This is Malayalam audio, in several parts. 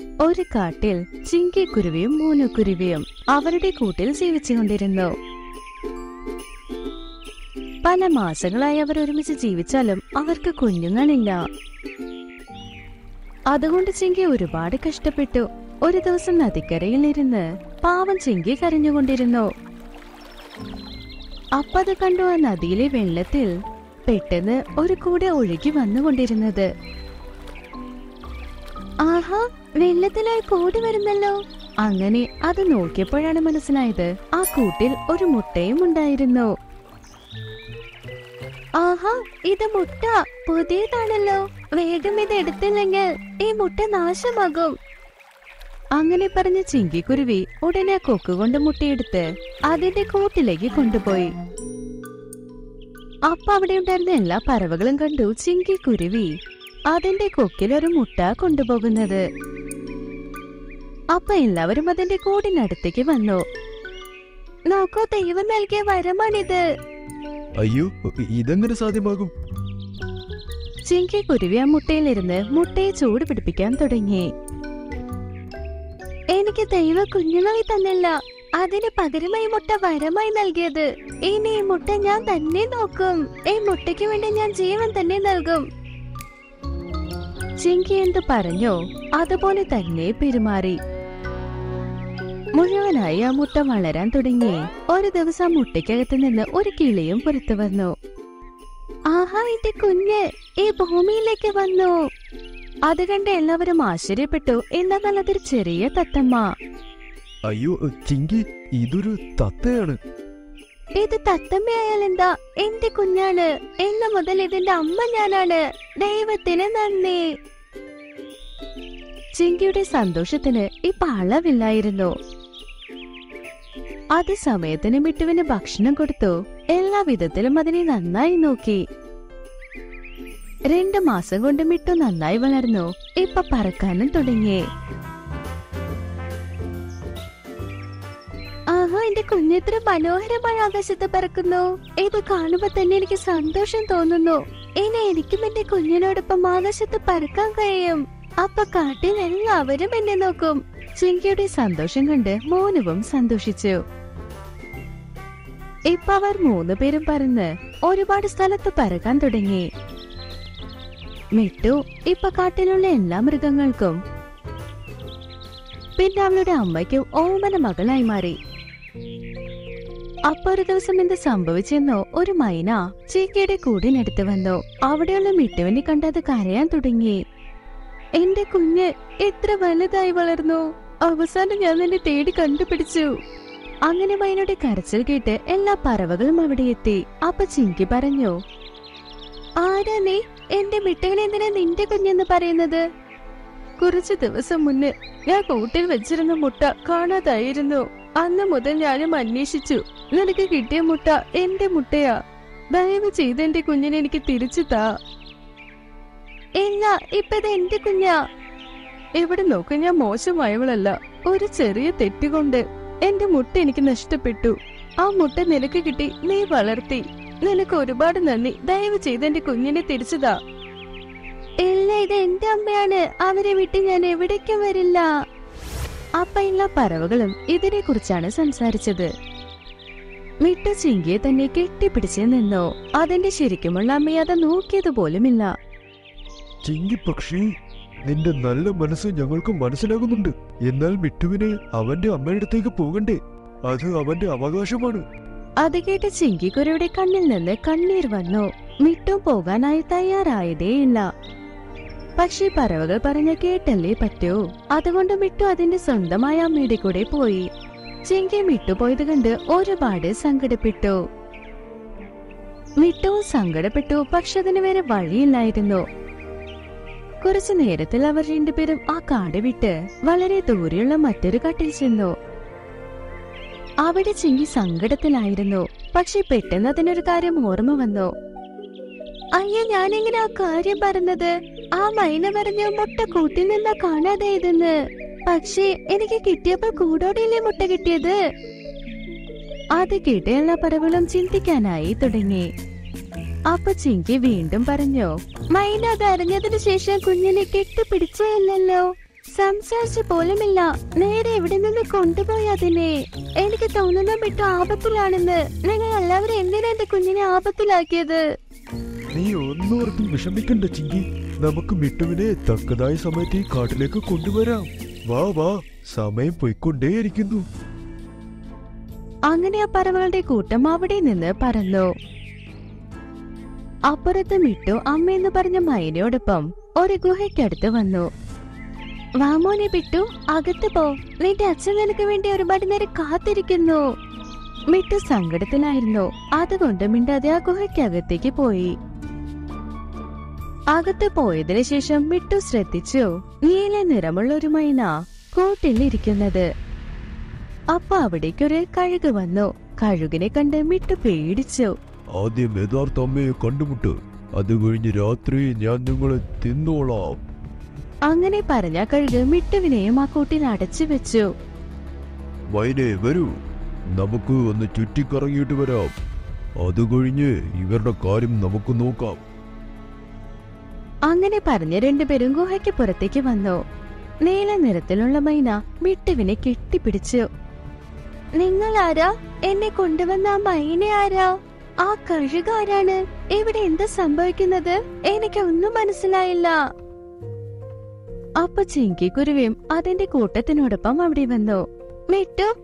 ഒരു കാട്ടിൽ ചിങ്കിക്കുരുവിയും മൂനുക്കുരുവിയും അവരുടെ കൂട്ടിൽ ജീവിച്ചുകൊണ്ടിരുന്നു. പല മാസങ്ങളായി അവർ ഒരുമിച്ച് ജീവിച്ചാലും അവർക്ക് കുഞ്ഞുങ്ങളില്ല. അതുകൊണ്ട് ചിങ്കി ഒരുപാട് കഷ്ടപ്പെട്ടു. ഒരു ദിവസം നദിക്കരയിൽ ഇരുന്ന് പാവം ചിങ്കി കരഞ്ഞുകൊണ്ടിരുന്നു. അപ്പത് കണ്ടു ആ നദിയിലെ വെള്ളത്തിൽ പെട്ടെന്ന് ഒരു കൂടെ ഒഴുകി വന്നുകൊണ്ടിരുന്നത്. ആഹാ വെള്ളത്തിലായി കൂടി വരുന്നല്ലോ. അങ്ങനെ അത് നോക്കിയപ്പോഴാണ് മനസ്സിലായത് ആ കൂട്ടിൽ ഒരു മുട്ടയും ഉണ്ടായിരുന്നു. ആഹാ ഇത് മുട്ട. പുതിയതാണല്ലോ. വേഗം ഇത് എടുത്തില്ലെങ്കിൽ ഈ മുട്ട നാശമാകും. അങ്ങനെ പറഞ്ഞ ചിങ്കിക്കുരുവി ഉടനെ കൊക്ക് കൊണ്ട് മുട്ടയെടുത്ത് അതിന്റെ കൂട്ടിലേക്ക് കൊണ്ടുപോയി. അപ്പൊ അവിടെ ഉണ്ടായിരുന്ന എല്ലാ പറവകളും കണ്ടു ചിങ്കിക്കുരുവി അതിന്റെ കൊക്കിലൊരു മുട്ട കൊണ്ടുപോകുന്നത്. അപ്പൊ എല്ലാവരും അതിന്റെ കൂടിനടുത്തേക്ക് വന്നു. നോക്കൂ ദൈവം നൽകിയ വരമാണിത്. അയ്യോ ഇതെങ്ങനെ സാധ്യമാകും? ചിങ്കി കുരുവി ആ മുട്ടയിലിരുന്ന് മുട്ടയെ ചൂട് പിടിപ്പിക്കാൻ തുടങ്ങി. എനിക്ക് ദൈവ കുഞ്ഞുങ്ങളെ തന്നില്ല. അതിന് പകരമായി മുട്ട വരമായി നൽകിയത്. ഇനി ഈ മുട്ട ഞാൻ തന്നെ നോക്കും. ഈ മുട്ടയ്ക്ക് വേണ്ടി ഞാൻ ജീവൻ തന്നെ നൽകും. ചിങ്കി എന്ത് പറഞ്ഞോ അതുപോലെ തന്നെ പെരുമാറി. മുഴുവനായി ആ മുട്ട വളരാൻ തുടങ്ങി. ഒരു ദിവസം ആ മുട്ടയ്ക്കകത്ത് നിന്ന് ഒരു കിളിയും പുറത്തു വന്നു. ആഹാ എന്റെ കുഞ്ഞ് ഈ ഭൂമിയിലേക്ക് വന്നു. അത് കണ്ട് എല്ലാവരും ആശ്ചര്യപ്പെട്ടു. എന്നാൽ അതൊരു ചെറിയ തത്തമ്മ? അയ്യോ ചിങ്കി ഇതൊരു തത്തയാണ്. ഇത് തത്തമ്മയായാൽ എന്താ? എന്റെ കുഞ്ഞാണ്. എന്ന മുതൽ ഇതിന്റെ അമ്മ ഞാനാണ്. ദൈവത്തിന് നന്ദി. ചിങ്കിയുടെ സന്തോഷത്തിന് ഇപ്പൊ അളവില്ലായിരുന്നു. അത് സമയത്തിന് മിട്ടുവിന് ഭക്ഷണം കൊടുത്തു. എല്ലാ വിധത്തിലും അതിനെ നന്നായി നോക്കി. രണ്ടു മാസം കൊണ്ട് മിട്ടു നന്നായി വളർന്നു. ഇപ്പൊ പറക്കാനും തുടങ്ങി. ആഹാ എന്റെ കുഞ്ഞിത്ര മനോഹരമായ ആകാശത്ത് പറക്കുന്നു. ഇത് കാണുമ്പോ തന്നെ എനിക്ക് സന്തോഷം തോന്നുന്നു. ഇനി എനിക്കും എന്റെ കുഞ്ഞിനോടൊപ്പം ആകാശത്ത് പറക്കാൻ കഴിയും. അപ്പൊ കാട്ടിൽ എല്ലാവരും എന്നെ നോക്കും. ചിങ്കിയുടെ സന്തോഷം കണ്ട് മോനുവും സന്തോഷിച്ചു. ഇപ്പൊ അവർ മൂന്ന് പേരും പറന്ന് ഒരുപാട് സ്ഥലത്ത് പറക്കാൻ തുടങ്ങി. മിട്ടു ഇപ്പൊ കാട്ടിലുള്ള എല്ലാ മൃഗങ്ങൾക്കും. പിന്നെ അവളുടെ അമ്മയ്ക്കും ഓമന മകളായി മാറി. അപ്പൊ ഒരു ദിവസം എന്ത് സംഭവിച്ചെന്നോ ഒരു മൈന ചീക്കയുടെ കൂടിനടുത്ത് വന്നു. അവിടെയുള്ള മിട്ടുവിനെ കണ്ടത് കരയാൻ തുടങ്ങി. എന്റെ കുഞ്ഞ് എത്ര വലുതായി വളർന്നു. അവസാനം ഞാൻ നിന്നെ തേടി കണ്ടുപിടിച്ചു. അങ്ങനെ മൈനയുടെ കരച്ചിൽ കേട്ട് എല്ലാ പറവകളും അവിടെ എത്തി. അപ്പൊ ചിങ്കി പറഞ്ഞു ആരാ നീ? എന്റെ മിട്ടകളെ എന്തിനാ നിന്റെ കുഞ്ഞെന്ന് പറയുന്നത്? കുറച്ചു ദിവസം മുന്നേ ഞാൻ കൂട്ടിൽ വെച്ചിരുന്ന മുട്ട കാണാതായിരുന്നു. അന്ന് മുതൽ ഞാനും അന്വേഷിച്ചു നിനക്ക് കിട്ടിയ മുട്ട എന്റെ മുട്ടയാ. ദയവ് ചെയ്ത് എന്റെ കുഞ്ഞിനെ എനിക്ക് തിരിച്ചു താ. ഇല്ല ഇപ്പത് എന്റെ കുഞ്ഞാ. എവിടെ നോക്ക് ഞാൻ മോശമായവളല്ല. ഒരു ചെറിയ തെറ്റുകൊണ്ട് എന്റെ മുട്ട എനിക്ക് നഷ്ടപ്പെട്ടു. ആ മുട്ട നിനക്ക് കിട്ടി നീ വളർത്തി. നിനക്ക് ഒരുപാട് നന്ദി. ദയവ് ചെയ്ത് എന്റെ കുഞ്ഞിനെ തിരിച്ചതാ. ഇല്ല ഇത് എന്റെ അമ്മയാണ്. അവരെ വിട്ട് ഞാൻ എവിടേക്കും വരില്ല. അപ്പ എല്ലാ പറവകളും ഇതിനെ കുറിച്ചാണ് സംസാരിച്ചത്. മിട്ടു ചിങ്കിയെ തന്നെ കെട്ടിപ്പിടിച്ച് നിന്നോ? അതിന്റെ ശരിക്കുമുള്ള അമ്മയെ അത് നോക്കിയത് പോലുമില്ല ചിങ്കി പക്ഷി നിന്റെ നല്ല മനസ്സ് ഞങ്ങൾക്ക് മനസ്സിലാകുന്നുണ്ട്. എന്നാൽ മിട്ടുവിനെ അവന്റെ അമ്മയുടെ പോകണ്ടേ? അത് അവന്റെ അവകാശമാണ്. അത് കേട്ട് ചിങ്കിക്കുരയുടെ കണ്ണിൽ നിന്ന് കണ്ണീർ വന്നു. മിട്ടു പോകാനായി തയ്യാറായതേയില്ല പക്ഷേ പറവകൾ പറഞ്ഞ കേട്ടല്ലേ പറ്റൂ? അതുകൊണ്ട് മിട്ടു അതിന്റെ സ്വന്തമായ അമ്മയുടെ കൂടെ പോയി. ചിങ്കി മിട്ടു പോയത് കണ്ട് ഒരുപാട് സങ്കടപ്പെട്ടു. മിട്ടു സങ്കടപ്പെട്ടു പക്ഷെ അതിന് വേറെ വഴിയില്ലായിരുന്നു. കുറച്ചു നേരത്തിൽ അവർ രണ്ടുപേരും ആ കാട് വിട്ട് വളരെ ദൂരെയുള്ള മറ്റൊരു കാട്ടിൽ ചെന്നു. അവിടെ ചിങ്കി സങ്കടത്തിലായിരുന്നു. പക്ഷെ പെട്ടെന്ന് അതിനൊരു കാര്യം ഓർമ്മ വന്നു. അയ്യ ഞാനെങ്ങനെ ആ കാര്യം പറഞ്ഞത്? ആ മൈന പറഞ്ഞ മുട്ട കൂട്ടിൽ നിന്നാ കാണാതായതെന്ന് പക്ഷേ എനിക്ക് കിട്ടിയപ്പോൾ കൂടോടെയല്ലേ മുട്ട കിട്ടിയത്? അത് കേട്ട് പറവളും ചിന്തിക്കാനായി തുടങ്ങി. അപ്പൊ ചിങ്കി വീണ്ടും പറഞ്ഞു മൈന അത് അറിഞ്ഞതിനു ശേഷം കുഞ്ഞിനെ കെട്ടിപ്പിടിച്ചല്ലോ സംസാരിച്ചു പോലുമില്ല. നേരെ എവിടെ നിന്ന് കൊണ്ടുപോയി അതിനെ. എനിക്ക് തോന്നുന്ന മിട്ടു ആപത്തിലാണെന്ന് നിങ്ങൾ എല്ലാവരും എന്തിനാ എന്റെ കുഞ്ഞിനെ ആപത്തിലാക്കിയത്? നീ ഒന്നോർത്തും വിഷമിക്കണ്ട ചിങ്കി. നമുക്ക് മിട്ടുവിനെ തക്കതായ സമയത്ത് ഈ കാട്ടിലേക്ക് കൊണ്ടുവരാം. വാ വാ. സമയം പോയിക്കൊണ്ടേയിരിക്കുന്നു. അങ്ങനെ ആ പറവകളുടെ കൂട്ടം അവിടെ നിന്ന് പറന്നു. അപ്പുറത്ത് മിട്ടു അമ്മയെന്ന് പറഞ്ഞ മയനോടൊപ്പം ഒരു ഗുഹയ്ക്കടുത്ത് വന്നു. വാമോനെ പിട്ടു അകത്ത് പോ. നിന്റെ അച്ഛൻ നിനക്ക് വേണ്ടി ഒരുപാട് നേരം കാത്തിരിക്കുന്നു. മിട്ടു സങ്കടത്തിലായിരുന്നു. അതുകൊണ്ട് മിണ്ടാതെ ആ ഗുഹയ്ക്കകത്തേക്ക് പോയി. അകത്ത് പോയതിനു ശേഷം മിട്ടു ശ്രദ്ധിച്ചു. നീല നിറമുള്ള ഒരു മൈന കൂട്ടിൽ ഇരിക്കുന്നത്. അപ്പൊ അവിടേക്കൊരു കഴുക് വന്നു. കഴുകിനെ കണ്ട് മിട്ടു പേടിച്ചു. ആദ്യം യഥാർത്ഥ അമ്മയെ കണ്ടുമുട്ട്. അത് കഴിഞ്ഞ് രാത്രി ഞാൻ നിങ്ങളെ തിന്നോളാം. അങ്ങനെ പറഞ്ഞ കഴുക് മിട്ടുവിനെയും ആ കൂട്ടിൽ അടച്ചു വെച്ചു. വൈനെ വരൂ. നമുക്ക് ഒന്ന് ചുറ്റിക്കറങ്ങിയിട്ട് വരാം. അത് കഴിഞ്ഞ് ഇവരുടെ കാര്യം നമുക്ക് നോക്കാം. അങ്ങനെ പറഞ്ഞ് രണ്ടുപേരും ഗുഹയ്ക്ക് പുറത്തേക്ക് വന്നു. നീല നിറത്തിലുള്ള മൈന മിട്ടുവിനെ കെട്ടിപ്പിടിച്ചു. നിങ്ങൾ ആരാ എന്നെ കൊണ്ടുവന്ന ആ മൈന ആരാ ആ കഴുക ആരാണ് ഇവിടെ എന്താ സംഭവിക്കുന്നത്? എനിക്ക് ഒന്നും മനസ്സിലായില്ല. അപ്പൊ ചിങ്കി കുരുവിയും അതിന്റെ കൂട്ടത്തിനോടൊപ്പം അവിടെ വന്നു. മിട്ടു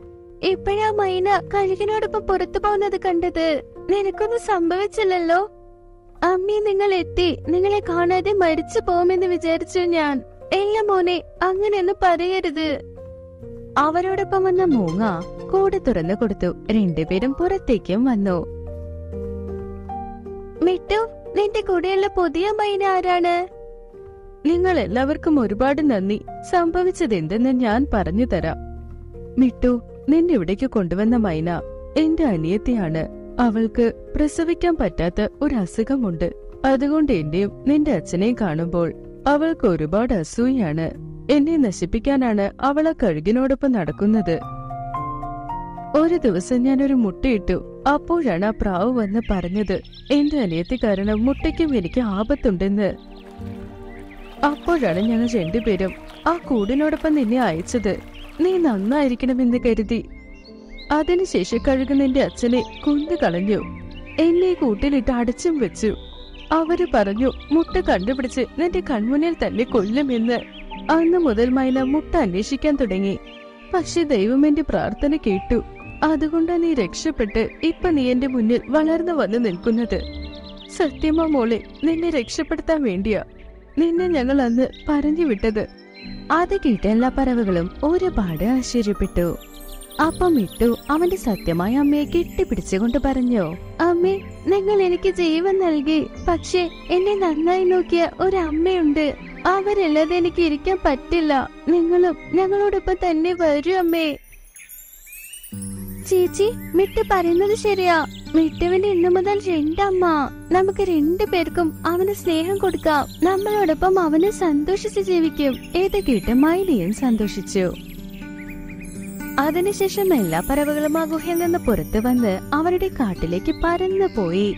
ഇപ്പോഴാ മൈന കഴുകിനോടൊപ്പം പുറത്തു പോകുന്നത് കണ്ടത്? നിനക്കൊന്നും സംഭവിച്ചില്ലല്ലോ? അമ്മി നിങ്ങൾ എത്തി. നിങ്ങളെ കാണാതെ മരിച്ചു പോകുമെന്ന് വിചാരിച്ചു ഞാൻ. ഇല്ല മോനെ അങ്ങനെയൊന്നും പറയരുത്. അവരോടൊപ്പം വന്ന മൂങ്ങ കൂടെ തുറന്നു കൊടുത്തു. രണ്ടുപേരും പുറത്തേക്കും വന്നു. മിട്ടു നിന്റെ കൂടെയുള്ള പുതിയ മൈന ആരാണ്? നിങ്ങൾ എല്ലാവർക്കും ഒരുപാട് നന്ദി. സംഭവിച്ചത് എന്തെന്ന് ഞാൻ പറഞ്ഞു തരാം. മിട്ടു നിന്നെ ഇവിടേക്ക് കൊണ്ടുവന്ന മൈന എന്റെ അനിയത്തിയാണ്. അവൾക്ക് പ്രസവിക്കാൻ പറ്റാത്ത ഒരു അസുഖമുണ്ട്. അതുകൊണ്ട് എന്റെയും നിന്റെ അച്ഛനെയും കാണുമ്പോൾ അവൾക്ക് ഒരുപാട് അസൂയാണ് എന്നെ നശിപ്പിക്കാനാണ് അവൾ കഴുകിനോടൊപ്പം നടക്കുന്നത്. ഒരു ദിവസം ഞാൻ ഒരു മുട്ടയിട്ടു. അപ്പോഴാണ് ആ പ്രാവ് വന്ന് പറഞ്ഞത് എന്റെ അനിയത്തി കാരണം മുട്ടയ്ക്കും എനിക്ക് ആപത്തുണ്ടെന്ന്. അപ്പോഴാണ് ഞങ്ങൾ രണ്ടുപേരും ആ കൂടിനോടൊപ്പം നിന്നെ അയച്ചത്. നീ നന്നായിരിക്കണമെന്ന് കരുതി. അതിനുശേഷം കഴുകു നിന്റെ അച്ഛനെ കൊന്നു കളഞ്ഞു. എന്നെ കൂട്ടിലിട്ട് അടച്ചും വെച്ചു. അവർ പറഞ്ഞു മുട്ട കണ്ടുപിടിച്ച് നിന്റെ കൺമുന്നിൽ തന്നെ കൊല്ലുമെന്ന് അന്ന് മുതൽ മൈന മുട്ട അന്വേഷിക്കാൻ തുടങ്ങി. പക്ഷെ ദൈവം എന്റെ പ്രാർത്ഥന കേട്ടു. അതുകൊണ്ടാ നീ രക്ഷപ്പെട്ട് ഇപ്പൊ നീ എന്റെ മുന്നിൽ വളർന്നു വന്ന് നിൽക്കുന്നത്. സത്യമാ മോളെ നിന്നെ രക്ഷപ്പെടുത്താൻ വേണ്ടിയാ. നിന്നെ ഞങ്ങൾ അന്ന് പറഞ്ഞു വിട്ടത്. അത് കേട്ട എല്ലാ പറവുകളും ഒരുപാട് ആശ്ചര്യപ്പെട്ടു. അപ്പം ഇട്ടു അവന്റെ സത്യമായ അമ്മയെ കെട്ടിപ്പിടിച്ചുകൊണ്ട് പറഞ്ഞു അമ്മേ നിങ്ങൾ എനിക്ക് ജീവൻ നൽകി. പക്ഷേ എന്നെ നന്നായി നോക്കിയ ഒരു അമ്മയുണ്ട് അവരല്ലാതെ എനിക്ക് ഇരിക്കാൻ പറ്റില്ല. നിങ്ങളും ഞങ്ങളോടൊപ്പം തന്നെ വരൂ അമ്മേ. ചേച്ചി മിട്ട് പറയുന്നത് ശരിയാ. മിട്ടുവിന്റെ ഇന്നു മുതൽ രണ്ടമ്മ. നമുക്ക് രണ്ടു പേർക്കും അവന് സ്നേഹം കൊടുക്കാം. നമ്മളോടൊപ്പം അവന് സന്തോഷിച്ച് ജീവിക്കും. ഏത് കേട്ട് മൈലിയും സന്തോഷിച്ചു. അതിനുശേഷം എല്ലാ പറവകളും ആ ഗുഹയിൽ നിന്ന് പുറത്തു വന്ന് അവരുടെ കാട്ടിലേക്ക് പരന്നു പോയി